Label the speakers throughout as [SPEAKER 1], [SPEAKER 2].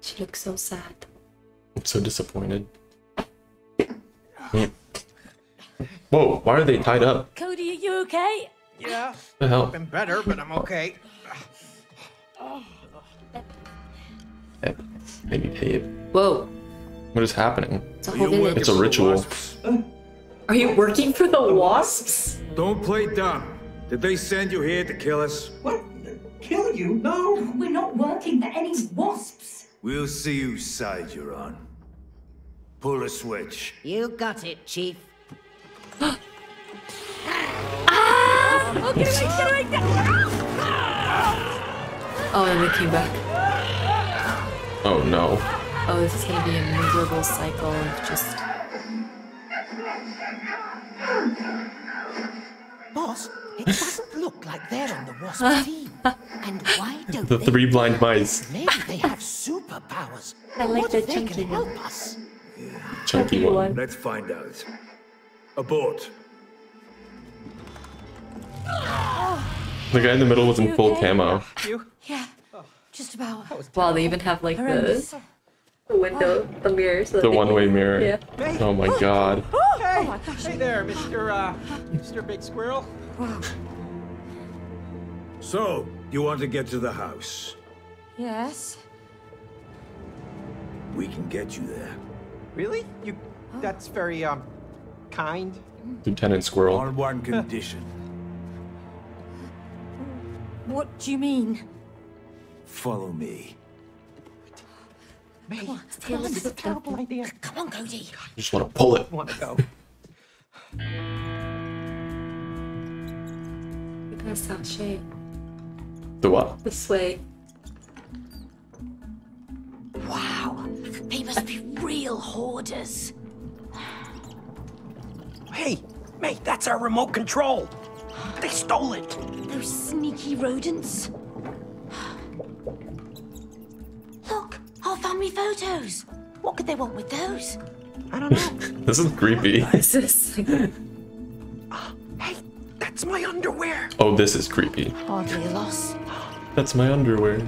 [SPEAKER 1] She looks so sad.
[SPEAKER 2] I'm so disappointed. Yeah. Whoa, why are they tied up?
[SPEAKER 3] Cody, are you okay?
[SPEAKER 4] Yeah,
[SPEAKER 2] What the hell?
[SPEAKER 4] I've been better, but I'm okay.
[SPEAKER 2] Eh, Maybe tape.
[SPEAKER 1] Whoa.
[SPEAKER 2] What is happening?
[SPEAKER 1] It's a whole village.
[SPEAKER 2] It's a ritual.
[SPEAKER 1] Are you working for the wasps?
[SPEAKER 5] Don't play dumb. Did they send you here to kill us?
[SPEAKER 6] What? Kill you? No.
[SPEAKER 7] We're not working for any wasps.
[SPEAKER 5] We'll see whose side you're on. Pull a switch.
[SPEAKER 8] You got it, Chief.
[SPEAKER 3] Oh, get away, get away, get away!
[SPEAKER 1] Oh, and they came back.
[SPEAKER 2] Oh no.
[SPEAKER 1] Oh, this is gonna be a miserable cycle of just.
[SPEAKER 4] Boss, it doesn't look like they're on the wasp team.
[SPEAKER 8] And why don't
[SPEAKER 2] The
[SPEAKER 8] they?
[SPEAKER 2] three blind mice.
[SPEAKER 4] Maybe they have superpowers.
[SPEAKER 1] I like
[SPEAKER 4] what
[SPEAKER 1] the
[SPEAKER 4] if they
[SPEAKER 1] chunky
[SPEAKER 4] can
[SPEAKER 1] one.
[SPEAKER 4] help us?
[SPEAKER 2] Chunky one.
[SPEAKER 5] Let's find out. Abort.
[SPEAKER 2] The guy in the middle was in full
[SPEAKER 3] okay?
[SPEAKER 2] camo.
[SPEAKER 4] You?
[SPEAKER 3] Yeah, just about.
[SPEAKER 1] Wow, they even have like the, the window, the mirror. So
[SPEAKER 2] The one way mirror.
[SPEAKER 1] Yeah.
[SPEAKER 2] Oh my god.
[SPEAKER 4] Hey, hey there, Mr. Uh, Mr. Big Squirrel.
[SPEAKER 5] So, you want to get to the house?
[SPEAKER 3] Yes.
[SPEAKER 5] We can get you there.
[SPEAKER 4] Really? You? That's very um, kind.
[SPEAKER 2] Lieutenant Squirrel.
[SPEAKER 5] On one condition.
[SPEAKER 3] What do you mean?
[SPEAKER 5] Follow me.
[SPEAKER 4] May,
[SPEAKER 1] on,
[SPEAKER 4] this is a terrible idea.
[SPEAKER 8] Come on, Cody.
[SPEAKER 2] I just want to pull it.
[SPEAKER 4] Want to go?
[SPEAKER 1] Look at this shape.
[SPEAKER 2] The what?
[SPEAKER 1] The sway.
[SPEAKER 8] Wow. They must be real hoarders.
[SPEAKER 4] Hey, mate, that's our remote control. They stole it.
[SPEAKER 3] Those sneaky rodents.
[SPEAKER 8] Look, our family photos. What could they want with those?
[SPEAKER 4] I don't know.
[SPEAKER 2] This is creepy.
[SPEAKER 1] This is
[SPEAKER 2] Oh, this is creepy.
[SPEAKER 8] Oh, Hardly a loss.
[SPEAKER 2] That's my underwear.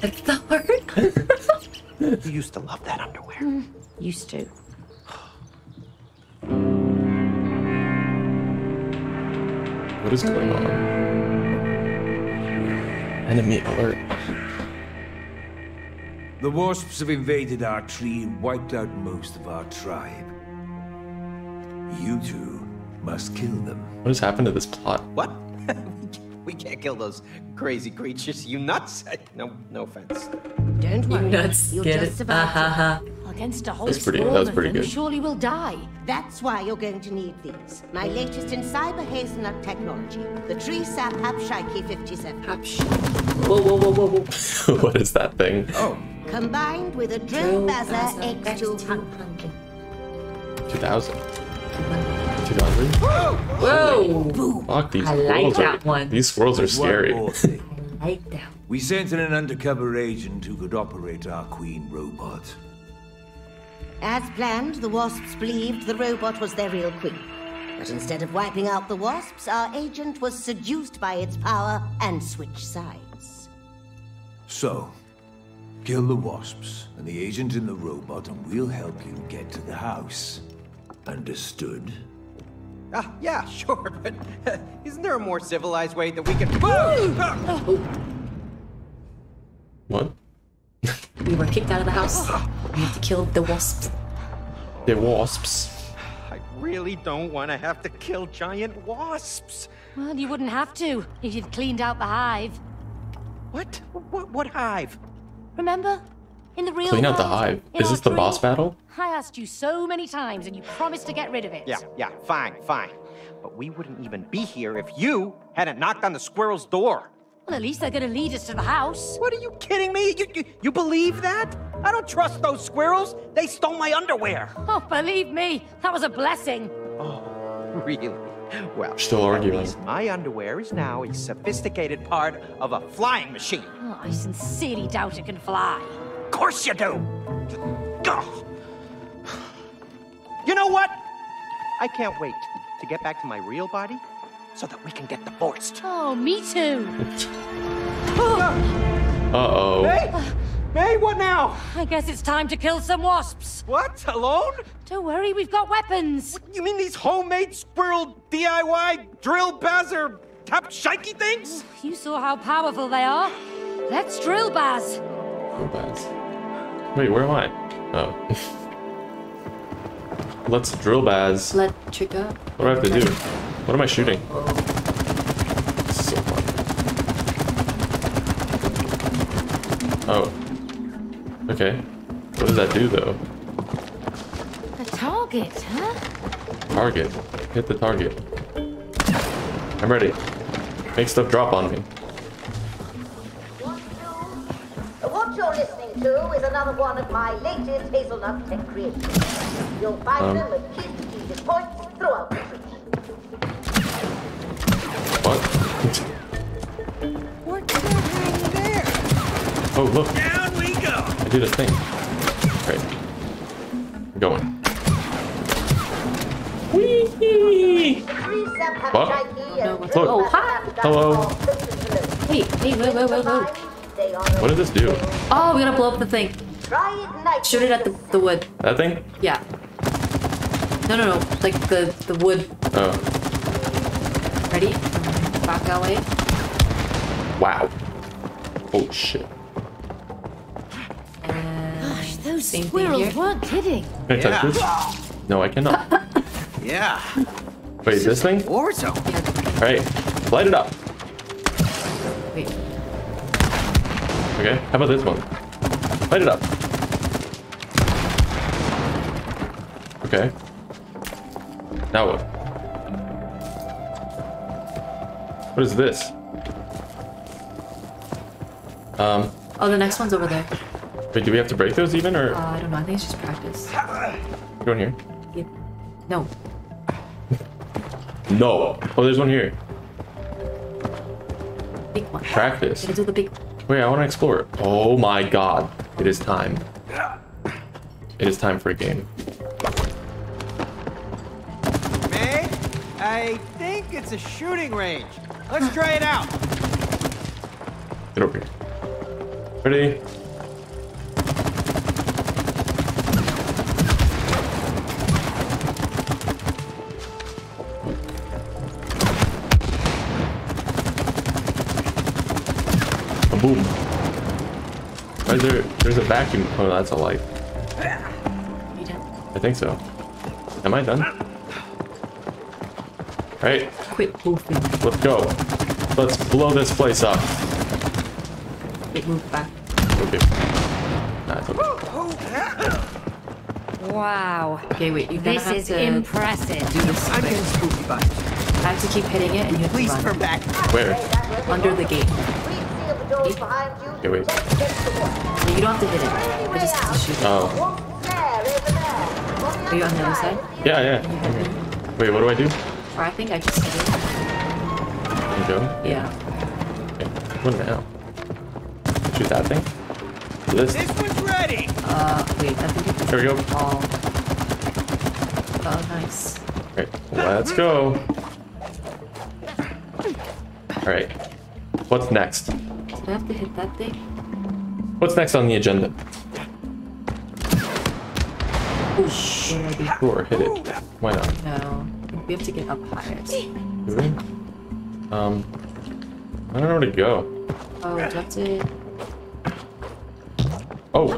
[SPEAKER 1] that's the word.
[SPEAKER 4] You used to love that underwear.
[SPEAKER 8] Mm, used to.
[SPEAKER 2] What is going on? Enemy alert.
[SPEAKER 5] The wasps have invaded our tree and wiped out most of our tribe. You two must kill them.
[SPEAKER 2] What has happened to this plot?
[SPEAKER 4] What? We can't kill those crazy creatures. You nuts? No, no offense.
[SPEAKER 8] Don't worry.
[SPEAKER 1] You nuts.
[SPEAKER 8] You'll
[SPEAKER 1] Get
[SPEAKER 8] just
[SPEAKER 1] it? Ah,
[SPEAKER 8] survive.
[SPEAKER 1] ha ha.
[SPEAKER 3] Against a whole
[SPEAKER 2] That's pretty-
[SPEAKER 3] swarm
[SPEAKER 2] that was
[SPEAKER 3] of
[SPEAKER 2] pretty
[SPEAKER 3] them,
[SPEAKER 2] good.
[SPEAKER 3] surely we'll die.
[SPEAKER 8] That's why you're going to need these. My latest in cyber hazelnut technology. The tree sap Hapshiki 57.
[SPEAKER 1] Hapsh. Whoa, whoa, whoa, whoa, whoa.
[SPEAKER 2] what is that thing?
[SPEAKER 5] Oh,
[SPEAKER 8] Combined with a drill
[SPEAKER 1] Drill
[SPEAKER 8] bazzer
[SPEAKER 1] Bazzer
[SPEAKER 8] X200.
[SPEAKER 2] 2000. 2000?
[SPEAKER 1] Whoa!
[SPEAKER 2] Fuck, these
[SPEAKER 1] I like that
[SPEAKER 2] are,
[SPEAKER 1] one.
[SPEAKER 2] These squirrels are scary.
[SPEAKER 1] I like that.
[SPEAKER 5] We sent in an undercover agent who could operate our queen robot.
[SPEAKER 8] As planned, the wasps believed the robot was their real queen. But instead of wiping out the wasps, our agent was seduced by its power and switched sides.
[SPEAKER 5] So, kill the wasps and the agent in the robot, and we'll help you get to the house. Understood?
[SPEAKER 4] Ah, yeah, sure, but uh, isn't there a more civilized way that we can? Whoa!
[SPEAKER 2] What?
[SPEAKER 1] We were kicked out of the house. We have to kill the wasps.
[SPEAKER 2] The wasps.
[SPEAKER 4] I really don't want to have to kill giant wasps.
[SPEAKER 3] Well, you wouldn't have to if you'd cleaned out the hive.
[SPEAKER 4] What? What? What hive?
[SPEAKER 3] Remember? In the real
[SPEAKER 2] Clean out the hive. Is
[SPEAKER 3] our
[SPEAKER 2] this the boss battle?
[SPEAKER 3] I asked you so many times and you promised to get rid of it.
[SPEAKER 4] Yeah, yeah, fine, fine. But we wouldn't even be here if you hadn't knocked on the squirrel's door.
[SPEAKER 3] Well, at least they're gonna lead us to the house.
[SPEAKER 4] What are you kidding me? You, you, you believe that? I don't trust those squirrels. They stole my underwear.
[SPEAKER 3] Oh, believe me, that was a blessing.
[SPEAKER 4] Oh, really? Well,
[SPEAKER 2] Still arguing.
[SPEAKER 4] my underwear is now a sophisticated part of a flying machine.
[SPEAKER 3] Oh, I sincerely doubt it can fly.
[SPEAKER 4] Of course you do. Ugh. You know what? I can't wait to get back to my real body so that we can get divorced.
[SPEAKER 3] Oh, me too.
[SPEAKER 2] Uh oh.
[SPEAKER 4] Hey, May, what now?
[SPEAKER 3] I guess it's time to kill some wasps.
[SPEAKER 4] What? Alone?
[SPEAKER 3] Don't worry, we've got weapons.
[SPEAKER 4] You mean these homemade squirrel DIY drill bazzer tap shaky things?
[SPEAKER 3] You saw how powerful they are. Let's drill Baz.
[SPEAKER 2] Oh, Baz. Wait, where am I? Oh. Let's drill Baz.
[SPEAKER 1] Let trigger.
[SPEAKER 2] What do I have to do? What am I shooting? So fun. Oh. Okay. What does that do though?
[SPEAKER 3] A target, huh?
[SPEAKER 2] Target. Hit the target. I'm ready. Make stuff drop on me.
[SPEAKER 8] Another one of my latest hazelnut tech creations. You'll find
[SPEAKER 2] Um.
[SPEAKER 8] them at key strategic points throughout the tree.
[SPEAKER 2] What?
[SPEAKER 4] What's happening there?
[SPEAKER 2] Oh, look.
[SPEAKER 4] Down we go.
[SPEAKER 2] I did a thing. Right. I'm going. Whee!
[SPEAKER 8] The
[SPEAKER 2] What?
[SPEAKER 8] Hapshiki
[SPEAKER 1] Look. Oh, hi.
[SPEAKER 2] Hello.
[SPEAKER 8] are.
[SPEAKER 1] Hey, hey, wait, wait, wait, wait.
[SPEAKER 2] What did this do?
[SPEAKER 1] Oh, we gotta blow up the thing.
[SPEAKER 8] Try ignite.
[SPEAKER 1] Shoot it at the, the wood.
[SPEAKER 2] That thing?
[SPEAKER 1] Yeah. No, no, no. Like the, the wood.
[SPEAKER 2] Oh.
[SPEAKER 1] Ready? Back that way.
[SPEAKER 2] Wow. Oh shit.
[SPEAKER 1] And
[SPEAKER 3] Gosh, those
[SPEAKER 1] Same thing
[SPEAKER 3] squirrels
[SPEAKER 1] here.
[SPEAKER 3] weren't kidding.
[SPEAKER 2] Can I touch this? No, I cannot.
[SPEAKER 4] Yeah.
[SPEAKER 2] Wait, this thing?
[SPEAKER 4] War zone.
[SPEAKER 2] Alright. Light it up.
[SPEAKER 1] wait.
[SPEAKER 2] Okay. How about this one? Light it up. Okay. Now what? What is this? Um,
[SPEAKER 1] Oh, the next one's over there.
[SPEAKER 2] wait, do we have to break those even, or
[SPEAKER 1] Uh, I don't know. I think it's just practice.
[SPEAKER 2] go in here?
[SPEAKER 1] Yeah. No.
[SPEAKER 2] No. Oh, there's one here.
[SPEAKER 1] Big one.
[SPEAKER 2] Practice.
[SPEAKER 1] Gotta the big
[SPEAKER 2] Wait, I want to explore. Oh my god. It is time. It is time for a game.
[SPEAKER 4] Think it's a shooting range. Let's try it out.
[SPEAKER 2] Get over here. Ready? A boom. Why is there? There's a vacuum. Oh, that's a light. I think so. Am I done? Alright,
[SPEAKER 1] Quit moving.
[SPEAKER 2] let's go. Let's blow this place up.
[SPEAKER 1] Wait, move back.
[SPEAKER 2] Okay. Nah, okay.
[SPEAKER 3] Wow.
[SPEAKER 1] Okay, wait. You gotta
[SPEAKER 3] This
[SPEAKER 1] have
[SPEAKER 3] is
[SPEAKER 1] to
[SPEAKER 3] impressive.
[SPEAKER 1] do this.
[SPEAKER 4] I'm
[SPEAKER 1] quick.
[SPEAKER 4] getting spooky vibes.
[SPEAKER 1] I have to keep hitting it, and you have
[SPEAKER 4] Please
[SPEAKER 1] to
[SPEAKER 4] turn back.
[SPEAKER 2] Where?
[SPEAKER 1] under the gate.
[SPEAKER 8] Please seal the you.
[SPEAKER 2] Okay, wait.
[SPEAKER 8] Protect against the wall.
[SPEAKER 1] You don't have to hit it. I just have to shoot it.
[SPEAKER 2] Oh.
[SPEAKER 8] Wasp there, over there.
[SPEAKER 1] Are you on the other side?
[SPEAKER 2] Yeah, yeah. Okay. Wait, what do I do?
[SPEAKER 1] Or I think I just hit it.
[SPEAKER 2] You go.
[SPEAKER 1] Yeah.
[SPEAKER 2] Okay. What now? Shoot that thing? This?
[SPEAKER 4] This one's ready.
[SPEAKER 1] Uh, wait. I think it's
[SPEAKER 2] There we go.
[SPEAKER 1] all. Oh, nice.
[SPEAKER 2] Alright, let's go. Alright. What's next?
[SPEAKER 1] Do I have to hit that thing?
[SPEAKER 2] What's next on the agenda?
[SPEAKER 1] Oh, shit.
[SPEAKER 2] Sure, hit it. Why not?
[SPEAKER 1] No. We have to get up higher.
[SPEAKER 2] Do we? Um, I don't know where to go.
[SPEAKER 1] Oh, do I have to...
[SPEAKER 2] Oh,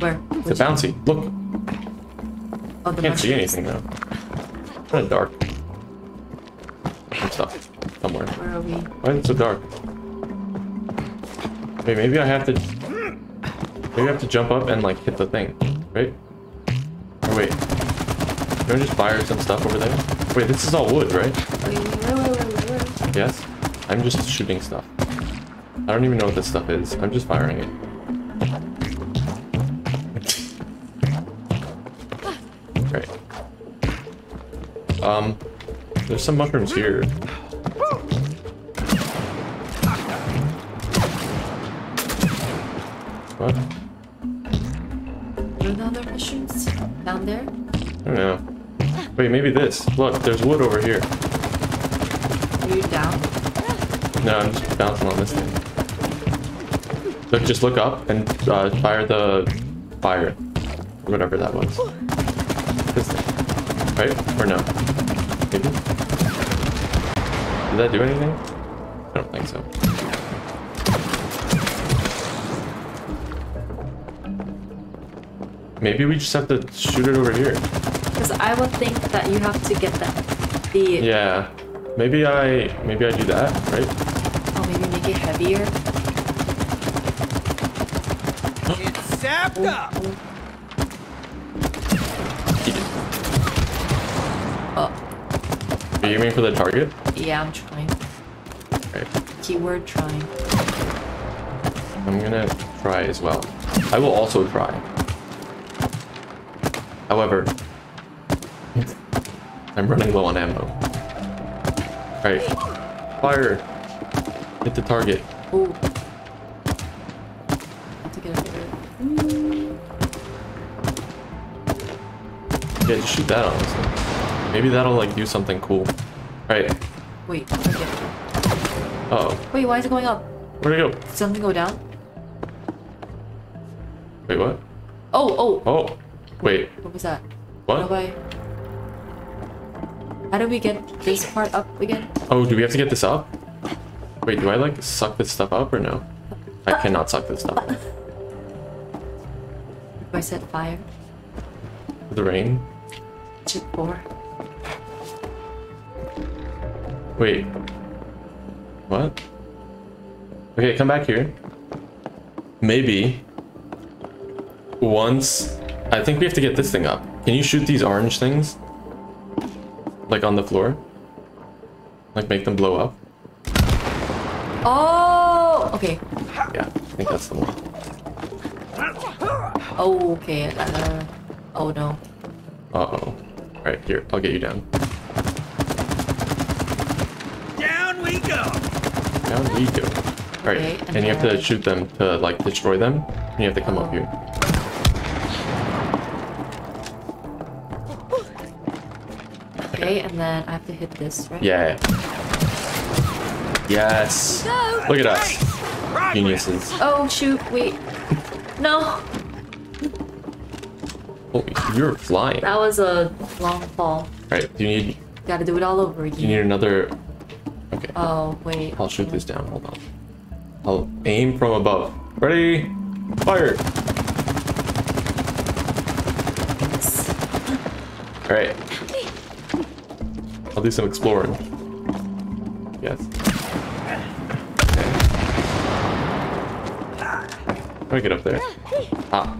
[SPEAKER 1] Where?
[SPEAKER 2] it's a bouncy. Look,
[SPEAKER 1] Oh, the
[SPEAKER 2] can't see anything though. Kind of dark. I'm stuck somewhere.
[SPEAKER 1] Where are we?
[SPEAKER 2] Why is it so dark? Wait, maybe I have to. Maybe I have to jump up and like hit the thing, right? Or wait, can I just fire some stuff over there? Wait, this is all wood, right? Yes. I'm just shooting stuff. I don't even know what this stuff is. I'm just firing it. Great. Um, there's some mushrooms here. What?
[SPEAKER 1] Are there other mushrooms down there?
[SPEAKER 2] I don't know. Wait, maybe this. Look, there's wood over here.
[SPEAKER 1] Are you down?
[SPEAKER 2] No, I'm just bouncing on this thing. Look, just look up and uh, fire the fire, whatever that was. This thing, right? Or no? Maybe. Did that do anything? I don't think so. Maybe we just have to shoot it over here.
[SPEAKER 1] Because I would think that you have to get that. The
[SPEAKER 2] Yeah. Maybe I maybe I do that, right?
[SPEAKER 1] oh maybe make it heavier.
[SPEAKER 4] It's sapped up.
[SPEAKER 1] Oh
[SPEAKER 2] Are you aiming for the target?
[SPEAKER 1] yeah, I'm trying.
[SPEAKER 2] Right.
[SPEAKER 1] Keyword trying.
[SPEAKER 2] I'm gonna try as well. I will also try. However, I'm running low on ammo. Alright. Fire! Hit the target.
[SPEAKER 1] Oh. Have to get up there.
[SPEAKER 2] Yeah, just shoot that honestly. Maybe that'll like do something cool. Alright.
[SPEAKER 1] Wait. Okay.
[SPEAKER 2] Uh oh.
[SPEAKER 1] Wait, why is it going up?
[SPEAKER 2] Where'd it go?
[SPEAKER 1] Did something go down?
[SPEAKER 2] Wait, what?
[SPEAKER 1] Oh, oh.
[SPEAKER 2] Oh. Wait.
[SPEAKER 1] What was that?
[SPEAKER 2] What?
[SPEAKER 1] I? How do we get this part up again?
[SPEAKER 2] Oh, do we have to get this up? Wait, do I like suck this stuff up or no? I cannot suck this stuff up.
[SPEAKER 1] Do I set fire?
[SPEAKER 2] The rain?
[SPEAKER 1] Chip four.
[SPEAKER 2] Wait. What? Okay, come back here. Maybe. Once... I think we have to get this thing up. Can you shoot these orange things? Like on the floor? Like make them blow up?
[SPEAKER 1] Oh, okay.
[SPEAKER 2] Yeah, I think that's the one.
[SPEAKER 1] Oh, okay. Uh, oh no.
[SPEAKER 2] Uh-oh. Alright, here, I'll get you down.
[SPEAKER 4] Down we go.
[SPEAKER 2] Down we go. Alright,
[SPEAKER 1] Okay,
[SPEAKER 2] and,
[SPEAKER 1] and
[SPEAKER 2] you have to shoot them to, like, destroy them. And you have to come up
[SPEAKER 1] Oh.
[SPEAKER 2] here.
[SPEAKER 1] Okay, and then I have to hit this, right?
[SPEAKER 2] Yeah. Yes. Look at us. Geniuses.
[SPEAKER 1] Oh shoot! Wait. No,
[SPEAKER 2] Oh, you're flying.
[SPEAKER 1] that was a long fall.
[SPEAKER 2] Alright, do you need
[SPEAKER 1] Got to do it all over
[SPEAKER 2] do you need another Okay.
[SPEAKER 1] Oh wait.
[SPEAKER 2] I'll shoot this down. Hold on. I'll aim from above. Ready? Fire! Alright. I'll do some exploring. Yes. How do I get up there? Ah.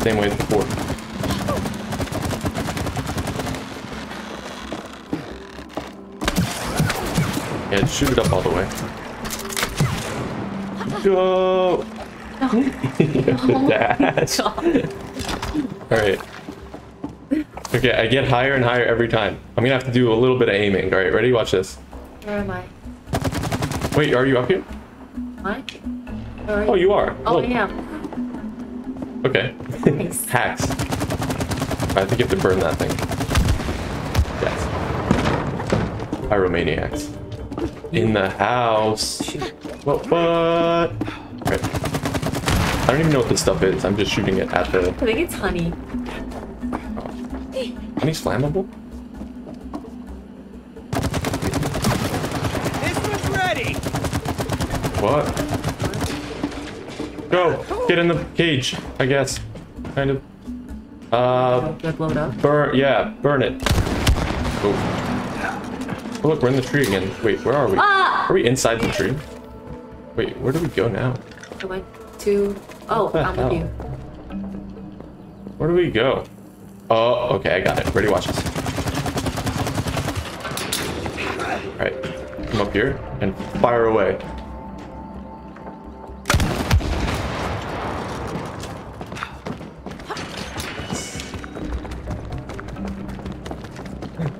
[SPEAKER 2] Same way as before. Yeah, shoot it up all the way. Go! Dash. Alright. Okay, I get higher and higher every time. I'm gonna have to do a little bit of aiming. Alright, ready? Watch this.
[SPEAKER 1] Where am I?
[SPEAKER 2] Wait, are you up here?
[SPEAKER 1] Am I? Where
[SPEAKER 2] Oh, you are.
[SPEAKER 1] Oh
[SPEAKER 2] Look.
[SPEAKER 1] yeah.
[SPEAKER 2] Okay.
[SPEAKER 1] Nice.
[SPEAKER 2] Hacks. I think you have to burn that thing. Yes. Pyromaniacs. In the house.
[SPEAKER 1] Shoot.
[SPEAKER 2] What? What? Right. I don't even know what this stuff is. I'm just shooting it at the.
[SPEAKER 1] I think it's honey.
[SPEAKER 2] Honey's flammable?
[SPEAKER 4] This one's ready.
[SPEAKER 2] What? Go! Get in the cage, I guess. Kind of. Uh,
[SPEAKER 1] blow it up?
[SPEAKER 2] burn. Yeah, burn it. Oh. Oh, look, we're in the tree again. Wait, where are we?
[SPEAKER 1] Ah!
[SPEAKER 2] Are we inside the tree? Wait, where do we go now?
[SPEAKER 1] I went to. Oh, I'm with you.
[SPEAKER 2] Where do we go? Oh, okay, I got it. Ready, watch this. Alright, come up here and fire away.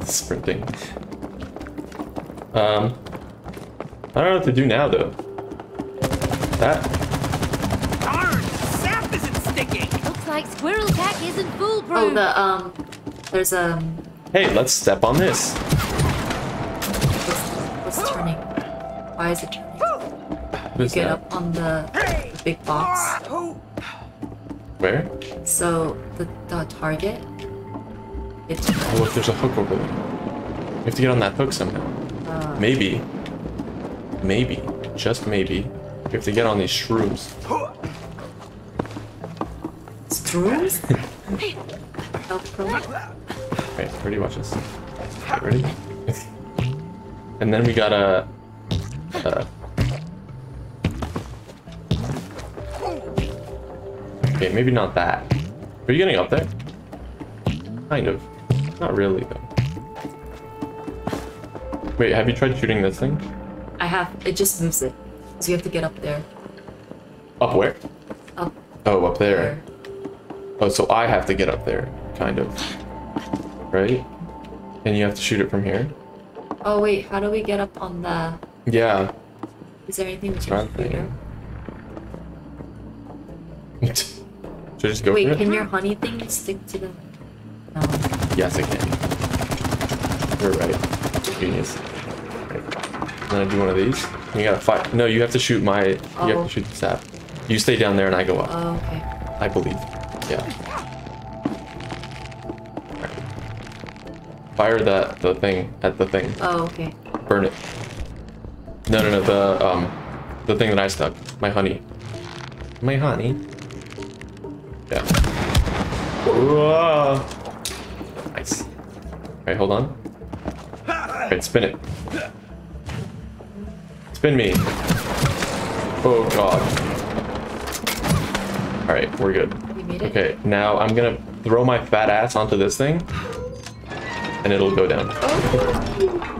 [SPEAKER 2] Sprinting. Um, I don't know what to do now though. That
[SPEAKER 4] Darn, sap isn't sticking.
[SPEAKER 3] Looks like squirrel tack isn't foolproof.
[SPEAKER 1] Oh, the um, there's a...
[SPEAKER 2] Hey, let's step on this.
[SPEAKER 1] what's, what's turning? Why is it turning? You get
[SPEAKER 2] that?
[SPEAKER 1] up on the big box.
[SPEAKER 2] Where?
[SPEAKER 1] So the, the target. It's
[SPEAKER 2] Oh, look, there's a hook over there. You have to get on that hook somehow. Maybe. Maybe. Just maybe. You have to get on these shrooms.
[SPEAKER 1] From
[SPEAKER 2] Okay, ready? Watch this. Ready? and then we gotta. Uh, okay, maybe not that. Are you getting up there? Kind of. Not really, though. Wait, have you tried shooting this thing?
[SPEAKER 1] I have. It just moves it. So you have to get up there.
[SPEAKER 2] Up where?
[SPEAKER 1] Up
[SPEAKER 2] Oh, up there. Oh, so I have to get up there, kind of. Right? And you have to shoot it from here?
[SPEAKER 1] Oh wait, how do we get up on the?
[SPEAKER 2] Yeah.
[SPEAKER 1] Is there anything we can do?
[SPEAKER 2] Should I just go
[SPEAKER 1] Wait,
[SPEAKER 2] for it?
[SPEAKER 1] can your honey thing stick to the? No.
[SPEAKER 2] Yes, I can. You're right. Genius. Right. Then I do one of these. You gotta fight. No, you have to shoot my. You have
[SPEAKER 1] Oh.
[SPEAKER 2] to shoot the sap. You stay down there and I go up.
[SPEAKER 1] Oh, okay.
[SPEAKER 2] I believe. Yeah. Fire that the thing at the thing.
[SPEAKER 1] Oh, okay.
[SPEAKER 2] Burn it. No, no, no. The um, the thing that I stuck. My honey. My honey. Yeah. Whoa. Nice. Alright, hold on. Alright, spin it. Spin me. Oh god. Alright, we're good.
[SPEAKER 1] We made it.
[SPEAKER 2] Okay, now I'm gonna throw my fat ass onto this thing. And it'll go down.
[SPEAKER 1] Oh.